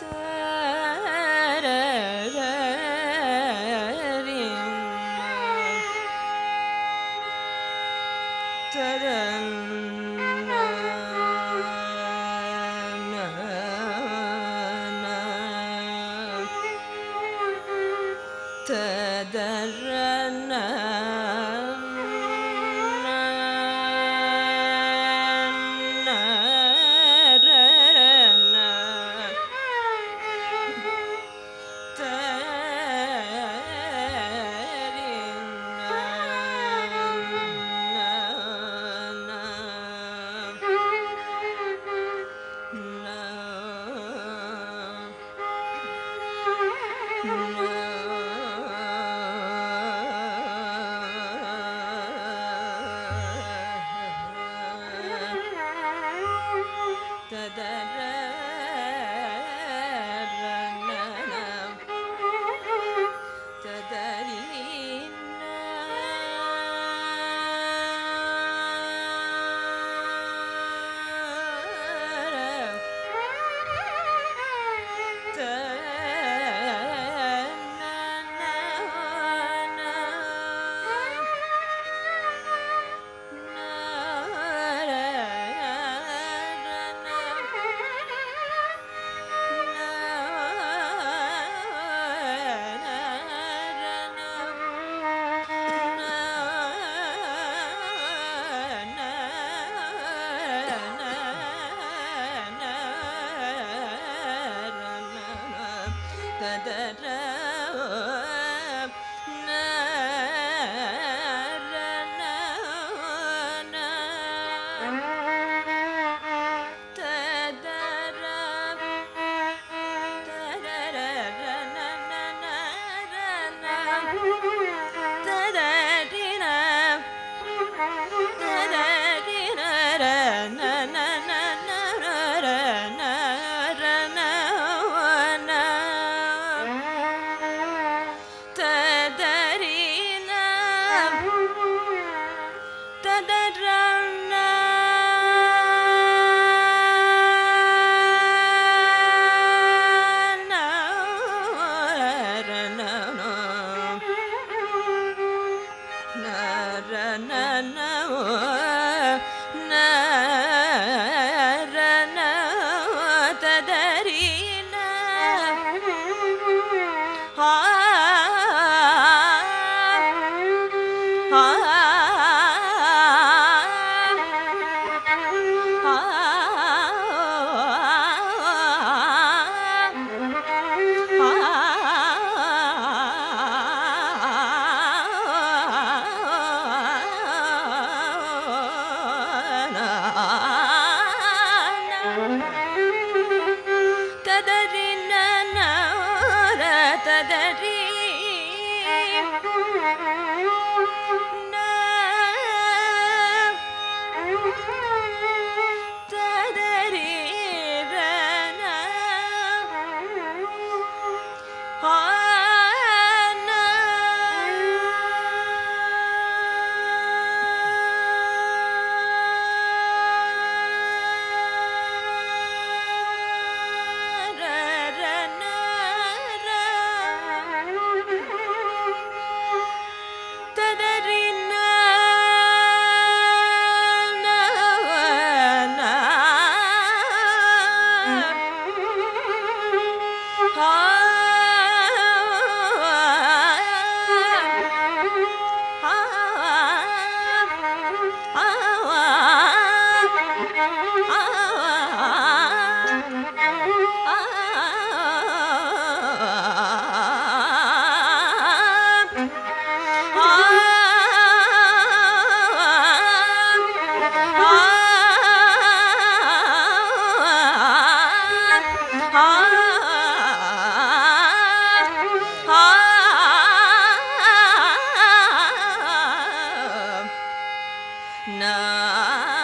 day. Na.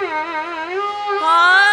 Hả?